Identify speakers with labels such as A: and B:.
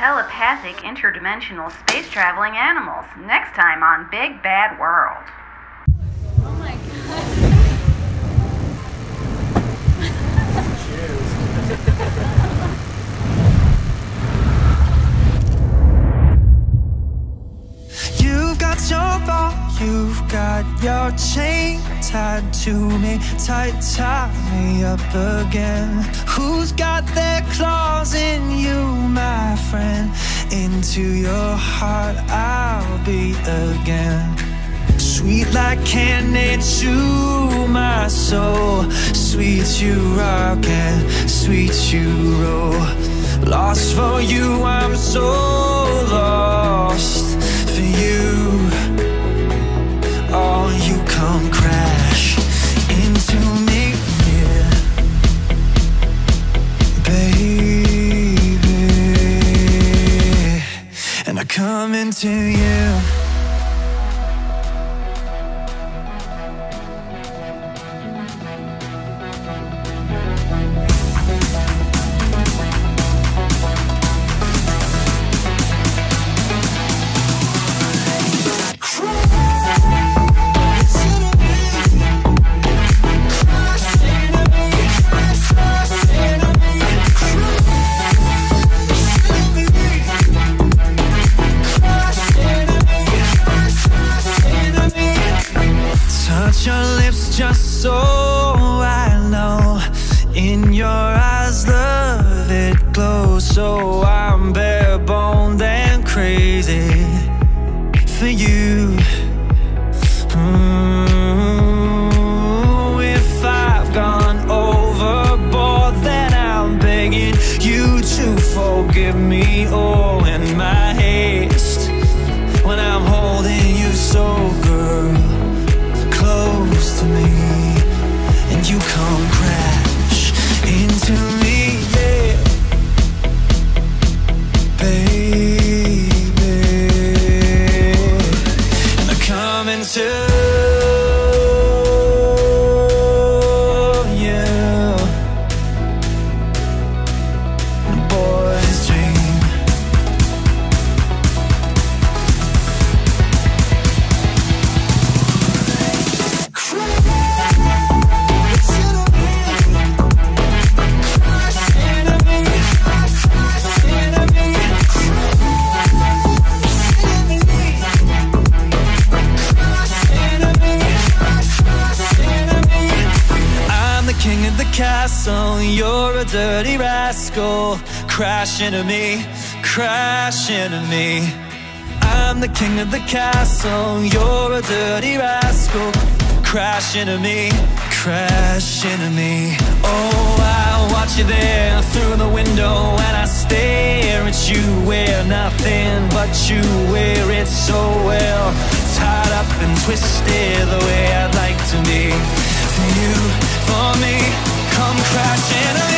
A: telepathic interdimensional space traveling animals. Next time on Big Bad World.
B: You've got your chain tied to me, tight, tie me up again. Who's got their claws in you, my friend? Into your heart I'll be again. Sweet like candy to my soul, sweet you rock and sweet you roll. Lost for you, I'm so lost into you. Touch your lips just so I know. In your eyes, love it glows. So I'm bare boned and crazy for you. Ooh, if I've gone overboard, then I'm begging you to forgive me. Oh, in my haste, when I'm holding you so, king of the castle, you're a dirty rascal. Crash into me, crash into me. I'm the king of the castle, you're a dirty rascal. Crash into me, crash into me. Oh, I watch you there through the window and I stare at you where nothing but you wear it so well. Tied up and twisted the way I'd like to be. For you, for me, come crashing.